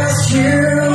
lose, you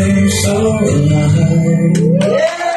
just crack